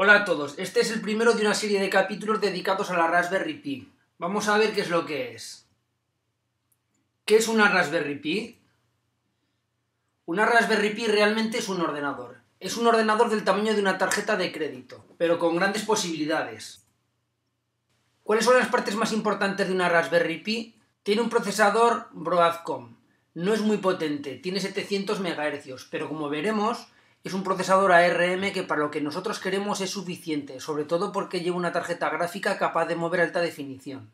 Hola a todos, este es el primero de una serie de capítulos dedicados a la Raspberry Pi. Vamos a ver qué es lo que es. ¿Qué es una Raspberry Pi? Una Raspberry Pi realmente es un ordenador. Es un ordenador del tamaño de una tarjeta de crédito, pero con grandes posibilidades. ¿Cuáles son las partes más importantes de una Raspberry Pi? Tiene un procesador Broadcom. No es muy potente, tiene 700 MHz, pero como veremos, es un procesador ARM que para lo que nosotros queremos es suficiente, sobre todo porque lleva una tarjeta gráfica capaz de mover alta definición.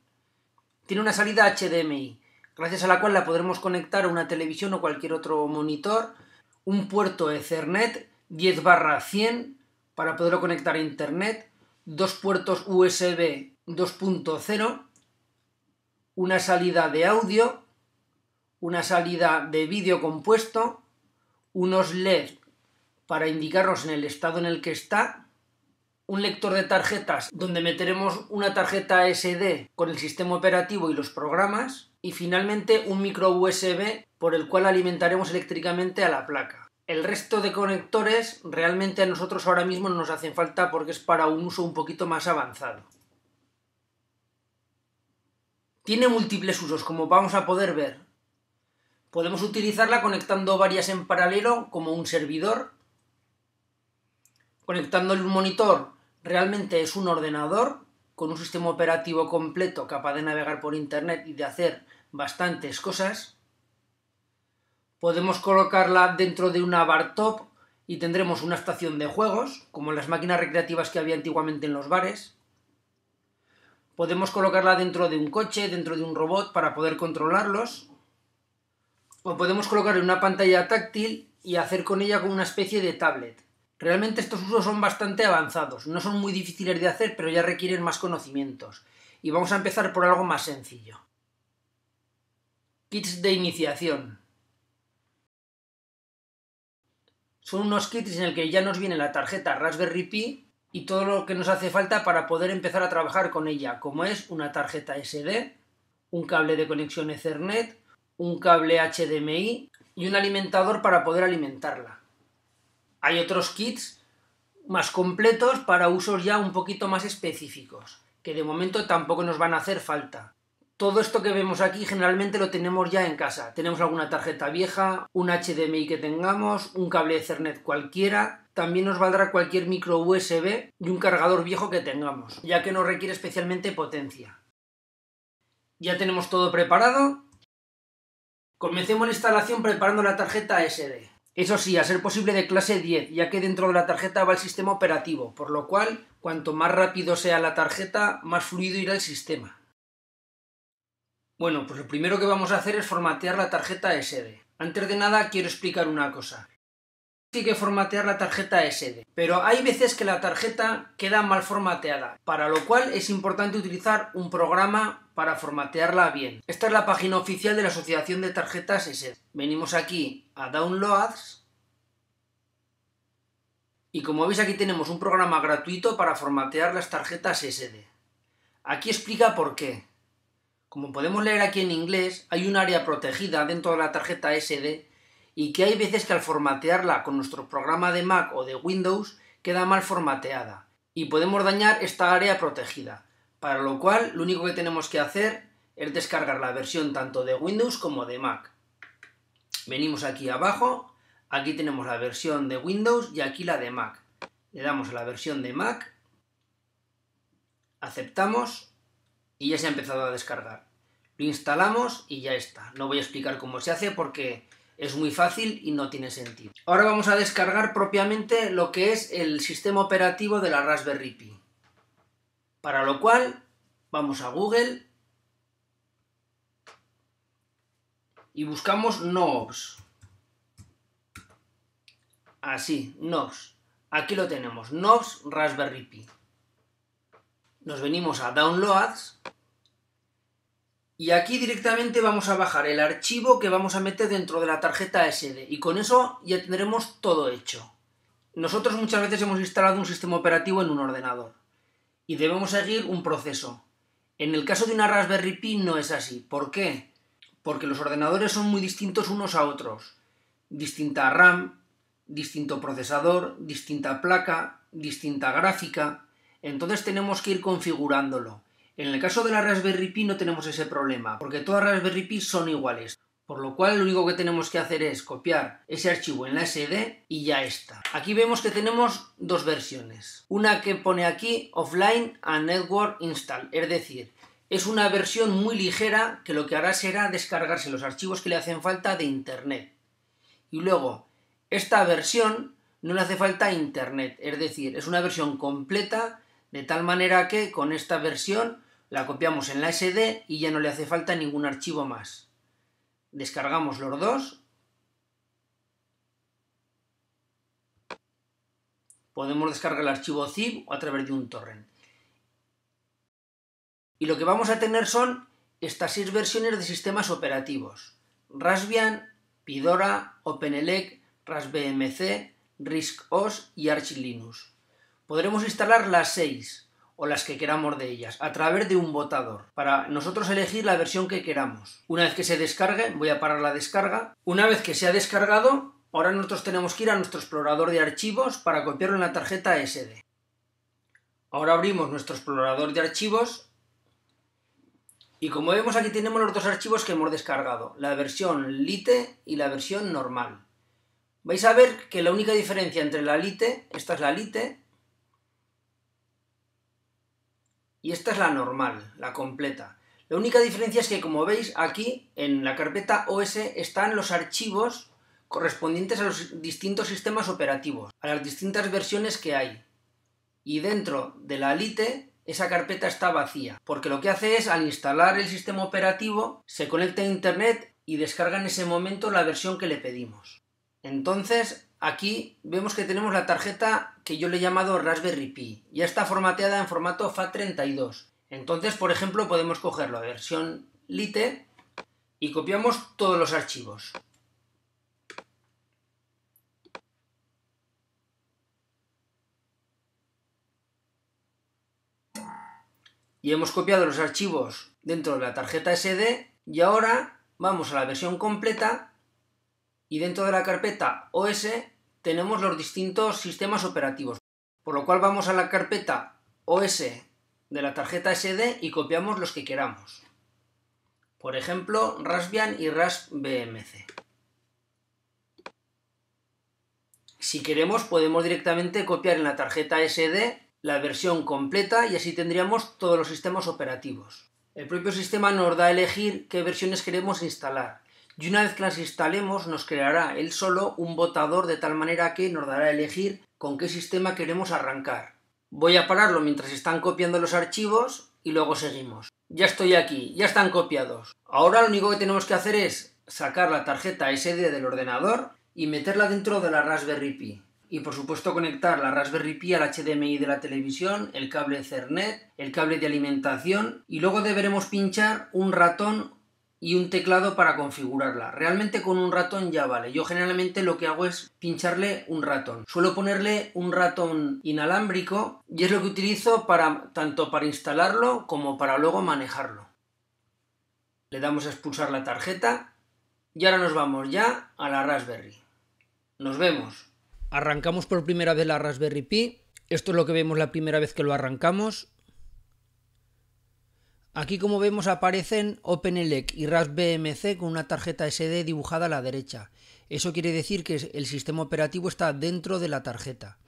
Tiene una salida HDMI, gracias a la cual la podremos conectar a una televisión o cualquier otro monitor, un puerto Ethernet 10 barra 100 para poderlo conectar a Internet, dos puertos USB 2.0, una salida de audio, una salida de vídeo compuesto, unos LED para indicarnos en el estado en el que está, un lector de tarjetas donde meteremos una tarjeta SD con el sistema operativo y los programas y finalmente un micro USB por el cual alimentaremos eléctricamente a la placa. El resto de conectores realmente a nosotros ahora mismo no nos hacen falta porque es para un uso un poquito más avanzado. Tiene múltiples usos, como vamos a poder ver. Podemos utilizarla conectando varias en paralelo como un servidor Conectando el monitor realmente es un ordenador con un sistema operativo completo capaz de navegar por internet y de hacer bastantes cosas. Podemos colocarla dentro de una bar top y tendremos una estación de juegos, como las máquinas recreativas que había antiguamente en los bares. Podemos colocarla dentro de un coche, dentro de un robot para poder controlarlos. O podemos colocarle una pantalla táctil y hacer con ella como una especie de tablet. Realmente estos usos son bastante avanzados, no son muy difíciles de hacer, pero ya requieren más conocimientos. Y vamos a empezar por algo más sencillo. Kits de iniciación. Son unos kits en el que ya nos viene la tarjeta Raspberry Pi y todo lo que nos hace falta para poder empezar a trabajar con ella, como es una tarjeta SD, un cable de conexión Ethernet, un cable HDMI y un alimentador para poder alimentarla. Hay otros kits más completos para usos ya un poquito más específicos, que de momento tampoco nos van a hacer falta. Todo esto que vemos aquí generalmente lo tenemos ya en casa. Tenemos alguna tarjeta vieja, un HDMI que tengamos, un cable Ethernet cualquiera, también nos valdrá cualquier micro USB y un cargador viejo que tengamos, ya que no requiere especialmente potencia. Ya tenemos todo preparado. Comencemos la instalación preparando la tarjeta SD. Eso sí, a ser posible de clase 10, ya que dentro de la tarjeta va el sistema operativo, por lo cual, cuanto más rápido sea la tarjeta, más fluido irá el sistema. Bueno, pues lo primero que vamos a hacer es formatear la tarjeta SD. Antes de nada, quiero explicar una cosa. Hay que formatear la tarjeta SD, pero hay veces que la tarjeta queda mal formateada, para lo cual es importante utilizar un programa para formatearla bien. Esta es la página oficial de la Asociación de Tarjetas SD. Venimos aquí a Downloads y como veis aquí tenemos un programa gratuito para formatear las tarjetas SD. Aquí explica por qué. Como podemos leer aquí en inglés, hay un área protegida dentro de la tarjeta SD y que hay veces que al formatearla con nuestro programa de Mac o de Windows queda mal formateada y podemos dañar esta área protegida. Para lo cual, lo único que tenemos que hacer es descargar la versión tanto de Windows como de Mac. Venimos aquí abajo, aquí tenemos la versión de Windows y aquí la de Mac. Le damos a la versión de Mac, aceptamos y ya se ha empezado a descargar. Lo instalamos y ya está. No voy a explicar cómo se hace porque es muy fácil y no tiene sentido. Ahora vamos a descargar propiamente lo que es el sistema operativo de la Raspberry Pi. Para lo cual vamos a Google y buscamos Knobs. Así, Knobs. Aquí lo tenemos, Knobs Raspberry Pi. Nos venimos a Downloads y aquí directamente vamos a bajar el archivo que vamos a meter dentro de la tarjeta SD y con eso ya tendremos todo hecho. Nosotros muchas veces hemos instalado un sistema operativo en un ordenador y debemos seguir un proceso. En el caso de una Raspberry Pi no es así. ¿Por qué? Porque los ordenadores son muy distintos unos a otros. Distinta RAM, distinto procesador, distinta placa, distinta gráfica, entonces tenemos que ir configurándolo. En el caso de la Raspberry Pi no tenemos ese problema, porque todas las Raspberry Pi son iguales. Por lo cual lo único que tenemos que hacer es copiar ese archivo en la SD y ya está. Aquí vemos que tenemos dos versiones. Una que pone aquí Offline and Network Install, es decir, es una versión muy ligera que lo que hará será descargarse los archivos que le hacen falta de Internet. Y luego, esta versión no le hace falta Internet, es decir, es una versión completa de tal manera que con esta versión la copiamos en la SD y ya no le hace falta ningún archivo más descargamos los dos. Podemos descargar el archivo zip o a través de un torrent. Y lo que vamos a tener son estas seis versiones de sistemas operativos. Raspbian, Pidora, OpenELEC, RaspBMC, RISC-OS y Arch Linux. Podremos instalar las seis, o las que queramos de ellas a través de un botador para nosotros elegir la versión que queramos. Una vez que se descargue, voy a parar la descarga. Una vez que se ha descargado, ahora nosotros tenemos que ir a nuestro explorador de archivos para copiarlo en la tarjeta SD. Ahora abrimos nuestro explorador de archivos y como vemos aquí tenemos los dos archivos que hemos descargado, la versión Lite y la versión normal. Vais a ver que la única diferencia entre la Lite, esta es la Lite, y esta es la normal, la completa. La única diferencia es que, como veis, aquí en la carpeta OS están los archivos correspondientes a los distintos sistemas operativos, a las distintas versiones que hay. Y dentro de la Lite, esa carpeta está vacía, porque lo que hace es, al instalar el sistema operativo, se conecta a Internet y descarga en ese momento la versión que le pedimos. Entonces, Aquí vemos que tenemos la tarjeta que yo le he llamado Raspberry Pi. Ya está formateada en formato FAT32. Entonces, por ejemplo, podemos coger la versión Lite y copiamos todos los archivos. Y hemos copiado los archivos dentro de la tarjeta SD y ahora vamos a la versión completa y dentro de la carpeta OS tenemos los distintos sistemas operativos. Por lo cual vamos a la carpeta OS de la tarjeta SD y copiamos los que queramos. Por ejemplo, Raspbian y RaspBMC. Si queremos podemos directamente copiar en la tarjeta SD la versión completa y así tendríamos todos los sistemas operativos. El propio sistema nos da a elegir qué versiones queremos instalar y una vez que las instalemos nos creará él solo un botador de tal manera que nos dará a elegir con qué sistema queremos arrancar. Voy a pararlo mientras están copiando los archivos y luego seguimos. Ya estoy aquí, ya están copiados. Ahora lo único que tenemos que hacer es sacar la tarjeta SD del ordenador y meterla dentro de la Raspberry Pi. Y por supuesto conectar la Raspberry Pi al HDMI de la televisión, el cable Ethernet, el cable de alimentación y luego deberemos pinchar un ratón y un teclado para configurarla. Realmente con un ratón ya vale. Yo generalmente lo que hago es pincharle un ratón. Suelo ponerle un ratón inalámbrico y es lo que utilizo para tanto para instalarlo como para luego manejarlo. Le damos a expulsar la tarjeta y ahora nos vamos ya a la Raspberry. Nos vemos. Arrancamos por primera vez la Raspberry Pi. Esto es lo que vemos la primera vez que lo arrancamos. Aquí como vemos aparecen OpenELEC y RaspBMC con una tarjeta SD dibujada a la derecha. Eso quiere decir que el sistema operativo está dentro de la tarjeta.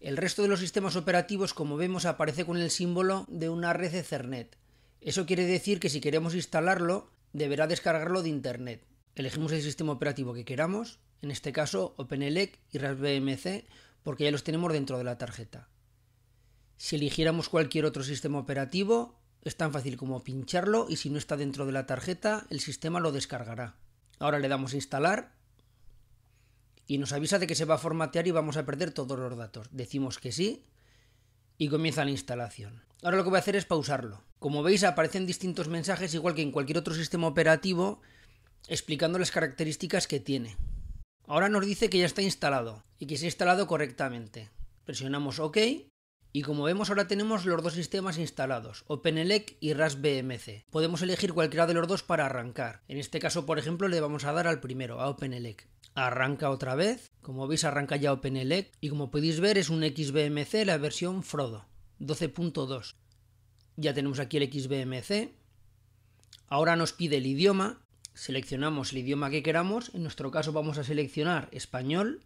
El resto de los sistemas operativos como vemos aparece con el símbolo de una red Ethernet. Eso quiere decir que si queremos instalarlo deberá descargarlo de Internet. Elegimos el sistema operativo que queramos, en este caso OpenELEC y RaspBMC porque ya los tenemos dentro de la tarjeta. Si eligiéramos cualquier otro sistema operativo, es tan fácil como pincharlo y si no está dentro de la tarjeta, el sistema lo descargará. Ahora le damos a instalar y nos avisa de que se va a formatear y vamos a perder todos los datos. Decimos que sí y comienza la instalación. Ahora lo que voy a hacer es pausarlo. Como veis aparecen distintos mensajes igual que en cualquier otro sistema operativo explicando las características que tiene. Ahora nos dice que ya está instalado y que se ha instalado correctamente. Presionamos OK y como vemos ahora tenemos los dos sistemas instalados, OpenELEC y RaspBMC. Podemos elegir cualquiera de los dos para arrancar. En este caso, por ejemplo, le vamos a dar al primero, a OpenELEC. Arranca otra vez. Como veis arranca ya OpenELEC y como podéis ver es un XBMC la versión Frodo 12.2. Ya tenemos aquí el XBMC. Ahora nos pide el idioma. Seleccionamos el idioma que queramos. En nuestro caso vamos a seleccionar español.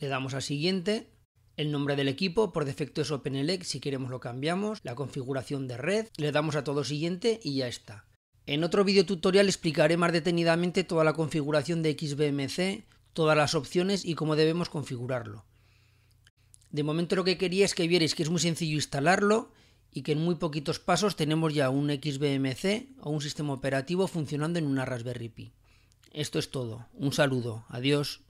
Le damos a siguiente. El nombre del equipo, por defecto es OpenELEC, si queremos lo cambiamos. La configuración de red, le damos a todo siguiente y ya está. En otro vídeo tutorial explicaré más detenidamente toda la configuración de XBMC, todas las opciones y cómo debemos configurarlo. De momento lo que quería es que vierais que es muy sencillo instalarlo y que en muy poquitos pasos tenemos ya un XBMC o un sistema operativo funcionando en una Raspberry Pi. Esto es todo. Un saludo. Adiós.